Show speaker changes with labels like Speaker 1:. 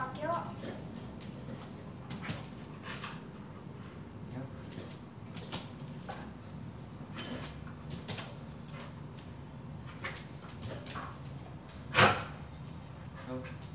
Speaker 1: Dari si up.
Speaker 2: Yep.